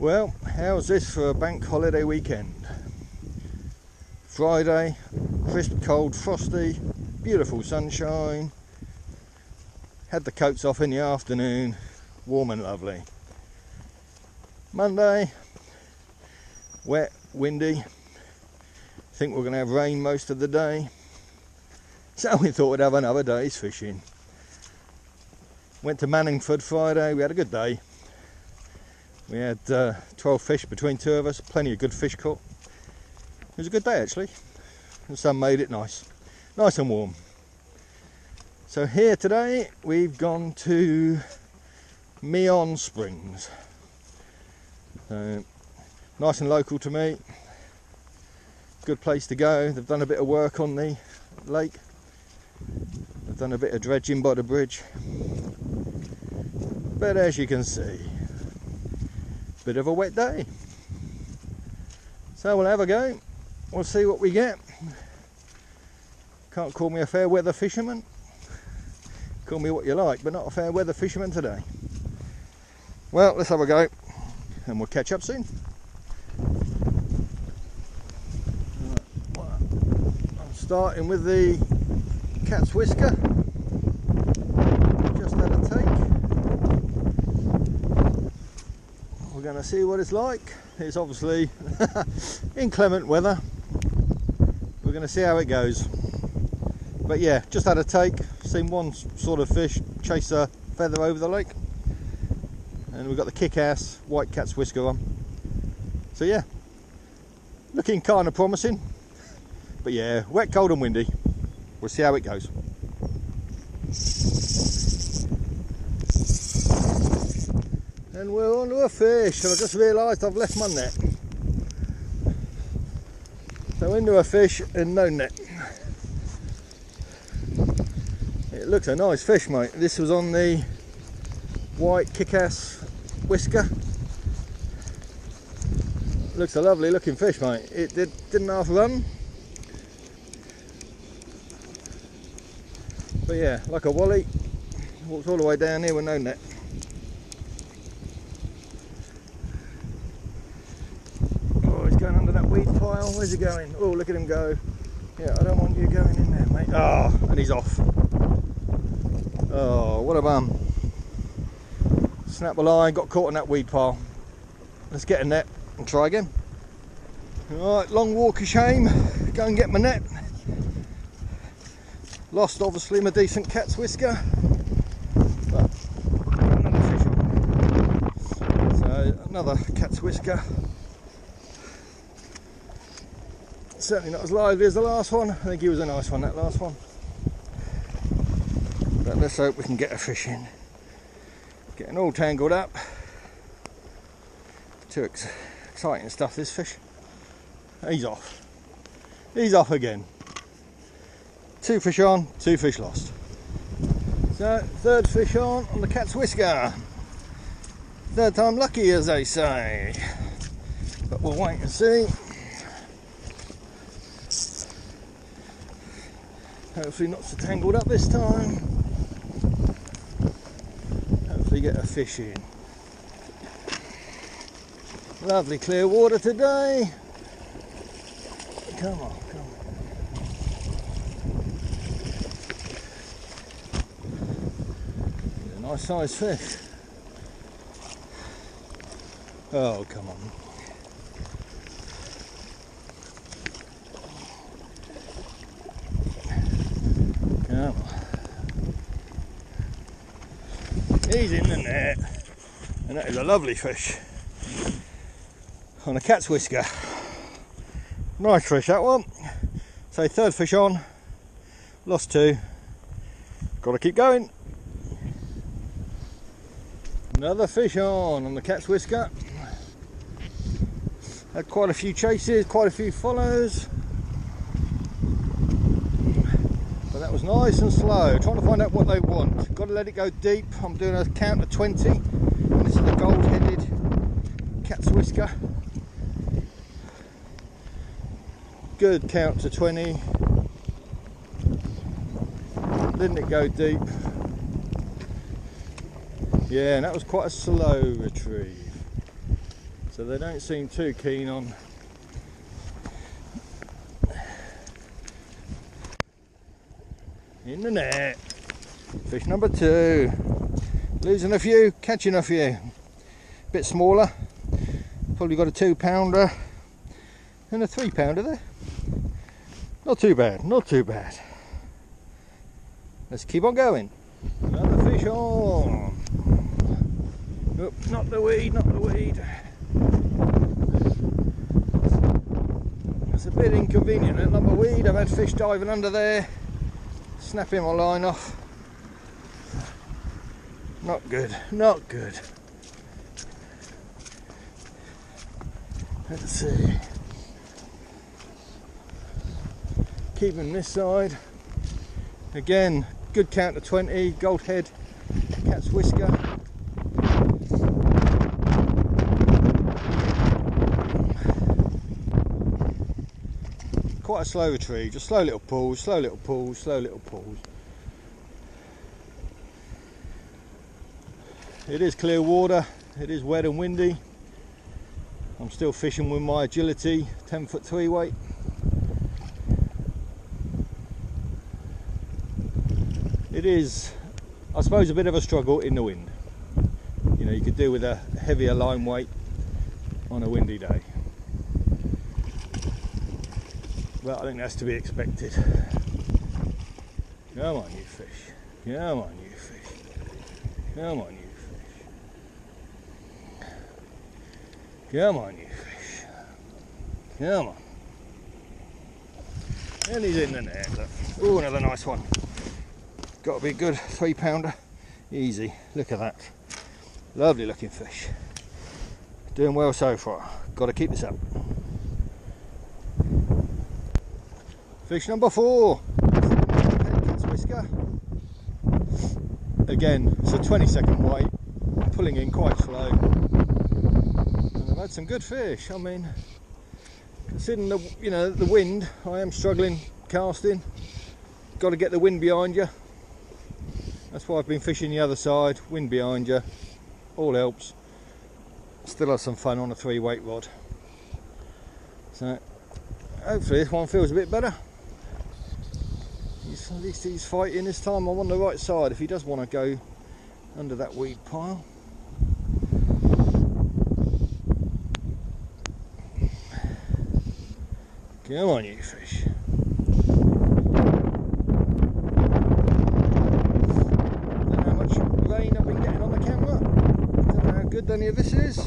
Well, how's this for a bank holiday weekend? Friday, crisp, cold, frosty, beautiful sunshine. Had the coats off in the afternoon, warm and lovely. Monday, wet, windy. Think we're going to have rain most of the day. So we thought we'd have another day's fishing. Went to Manningford Friday, we had a good day. We had uh, 12 fish between two of us, plenty of good fish caught. It was a good day actually. The sun made it nice, nice and warm. So here today we've gone to Meon Springs. So, nice and local to me. Good place to go. They've done a bit of work on the lake. They've done a bit of dredging by the bridge. But as you can see, bit of a wet day. So we'll have a go. We'll see what we get. Can't call me a fair weather fisherman. Call me what you like, but not a fair weather fisherman today. Well, let's have a go and we'll catch up soon. I'm starting with the cat's whisker. Just had a take. We're going to see what it's like. It's obviously inclement weather. We're going to see how it goes. But yeah, just had a take. Seen one sort of fish chase a feather over the lake and we've got the kick-ass white cat's whisker on so yeah looking kind of promising but yeah wet cold and windy we'll see how it goes we're on to a fish and I just realised I've left my net so into a fish and no net it looks a nice fish mate this was on the white kick-ass whisker. Looks a lovely looking fish, mate. It did, didn't half run. But yeah, like a wally, walks all the way down here with no net. Oh, he's going Where's he going? Oh, look at him go. Yeah, I don't want you going in there, mate. Oh, and he's off. Oh, what a bum. Snap the line, got caught in that weed pile. Let's get a net and try again. Alright, long walk of shame. Go and get my net. Lost obviously my decent cat's whisker. But another fish. So another cat's whisker. Certainly not as lively as the last one. I think he was a nice one, that last one. But let's hope we can get a fish in. Getting all tangled up. Too ex exciting stuff, this fish. He's off. He's off again. Two fish on, two fish lost. So, third fish on on the cat's whisker. Third time lucky, as they say. But we'll wait and see. Hopefully not so tangled up this time Hopefully get a fish in. Lovely clear water today. Come on, come on. Nice sized fish. Oh, come on. Come on. He's in the net. And a lovely fish. On a cat's whisker. Nice fish that one. So third fish on. Lost two. Gotta keep going. Another fish on on the cat's whisker. Had quite a few chases, quite a few follows. But that was nice and slow trying to find out what they want got to let it go deep I'm doing a count of 20 and this is the gold headed cat's whisker good count to 20 Didn't it go deep yeah and that was quite a slow retrieve So they don't seem too keen on in the net. Fish number two. Losing a few, catching a few. Bit smaller. Probably got a two pounder and a three pounder there. Not too bad, not too bad. Let's keep on going. Another fish on. Oop, not the weed, not the weed. It's a bit inconvenient at number weed. I've had fish diving under there, snapping my line off. Not good, not good. Let's see. Keeping this side. Again, good count of 20, gold head, cat's whisker. Quite a slow retrieve, just slow little pulls, slow little pulls, slow little pulls. It is clear water, it is wet and windy. I'm still fishing with my agility 10 foot 3 weight. It is, I suppose, a bit of a struggle in the wind. You know, you could do with a heavier line weight on a windy day. But I think that's to be expected. Come on, you fish. Come on, you fish. Come on, you Come on, you fish. Come on. And he's in the net. Oh, another nice one. Got to be a good three pounder. Easy. Look at that. Lovely looking fish. Doing well so far. Got to keep this up. Fish number four. whisker. Again, it's a 20 second wait. Pulling in quite slow. I've had some good fish. I mean, considering the you know the wind, I am struggling casting. Got to get the wind behind you. That's why I've been fishing the other side. Wind behind you, all helps. Still have some fun on a three weight rod. So hopefully this one feels a bit better. He's, at least he's fighting this time. I'm on the right side. If he does want to go under that weed pile. Come on, you fish. Don't know how much rain I've been getting on the camera. Don't know how good any of this is.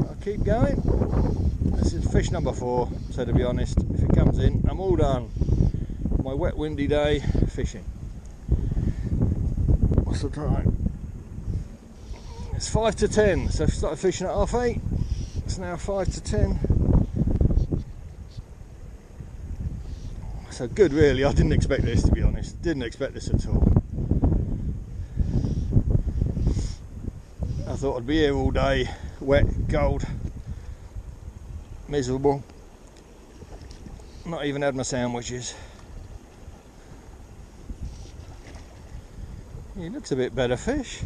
I'll keep going. This is fish number four, so to be honest, if it comes in, I'm all done. My wet windy day fishing. What's the time? It's five to ten, so I started fishing at half eight, it's now 5 to 10. So good really, I didn't expect this to be honest. Didn't expect this at all. I thought I'd be here all day, wet, cold, miserable. Not even had my sandwiches. He looks a bit better fish.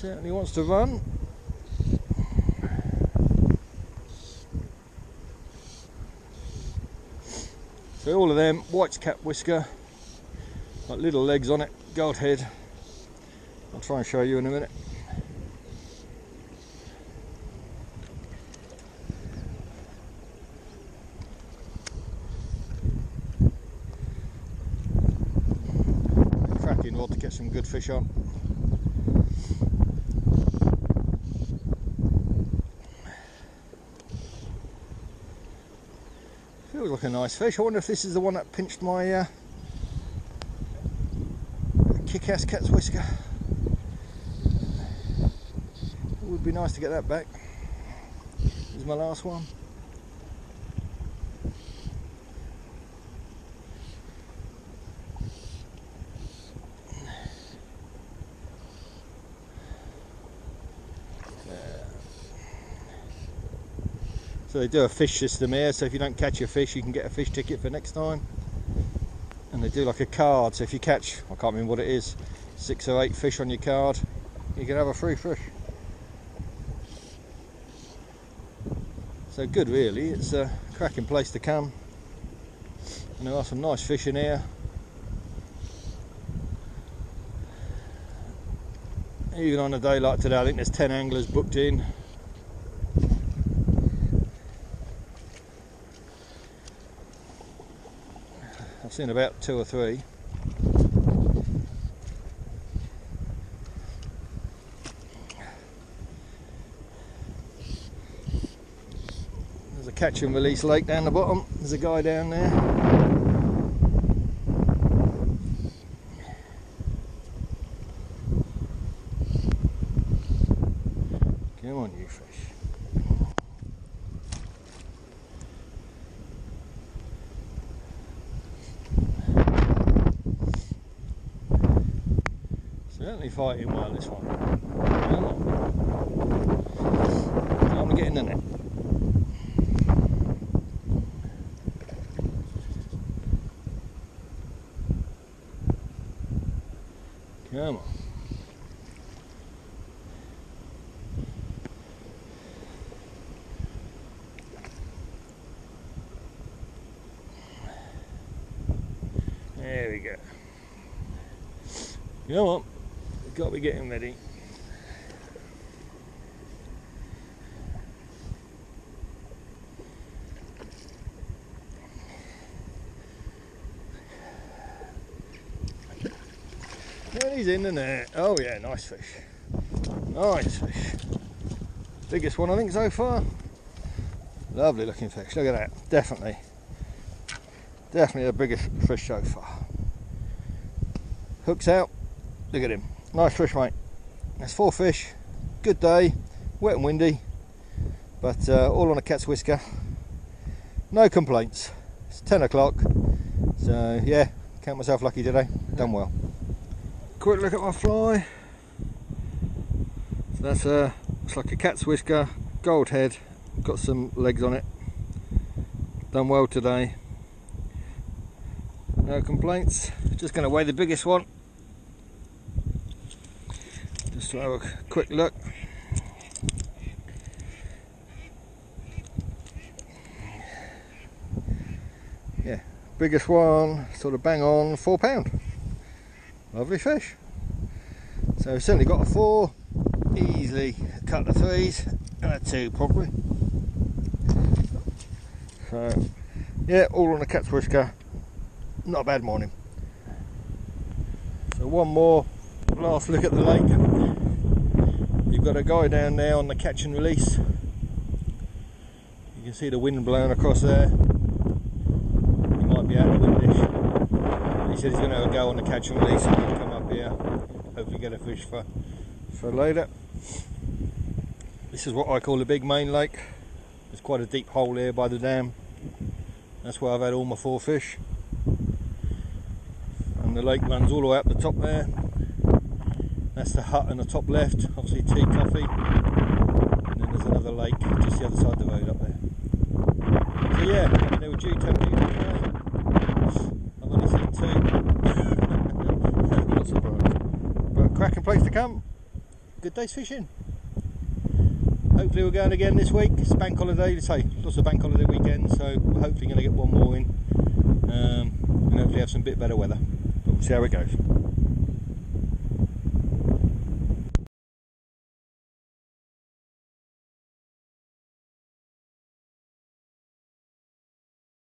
Certainly wants to run. So all of them, white cat's whisker, got little legs on it, gold head. I'll try and show you in a minute. Cracking rod to get some good fish on. Feels like a nice fish. I wonder if this is the one that pinched my uh, kick-ass cat's whisker. It would be nice to get that back. This is my last one. So they do a fish system here, so if you don't catch your fish, you can get a fish ticket for next time. and they do like a card so if you catch I can't remember what it is six or eight fish on your card you can have a free fish. So good really. It's a cracking place to come. And there are some nice fish in here. Even on a day like today I think there's 10 anglers booked in I've about two or three. There's a catch and release lake down the bottom. There's a guy down there. Come on, you fish. Certainly fighting well this one. On. Time to get in the net. Come on. There we go. Come on got to be getting ready. And he's in the net. Oh yeah, nice fish. Nice fish. Biggest one I think so far. Lovely looking fish. Look at that. Definitely. Definitely the biggest fish so far. Hooks out. Look at him. Nice fish, mate. That's four fish. Good day. Wet and windy. But uh, all on a cat's whisker. No complaints. It's 10 o'clock. So, yeah, count myself lucky today. Done well. Quick look at my fly. So that's a looks like a cat's whisker. Gold head. Got some legs on it. Done well today. No complaints. Just going to weigh the biggest one just have a quick look. Yeah, biggest one, sort of bang on, four pound. Lovely fish. So we've certainly got a four, easily a couple of threes, and a two probably. So yeah, all on a cat's whisker. Not a bad morning. So one more last look at the lake. You've got a guy down there on the catch and release. You can see the wind blowing across there. He might be out of windish. He said he's going to have a go on the catch and release and come up here. Hopefully get a fish for, for later. This is what I call a big main lake. There's quite a deep hole here by the dam. That's where I've had all my four fish. And the lake runs all the way up the top there that's the hut on the top left, obviously tea, coffee. And then there's another lake just the other side of the road up there. So yeah, they were due to have. I've only seen two. Not surprised. But cracking place to come. Good day's fishing. Hopefully we're going again this week. It's bank holiday, let's say lots of bank holiday weekend, so we're hopefully going to get one more in. Um, and hopefully have some bit better weather. But we'll see how it goes.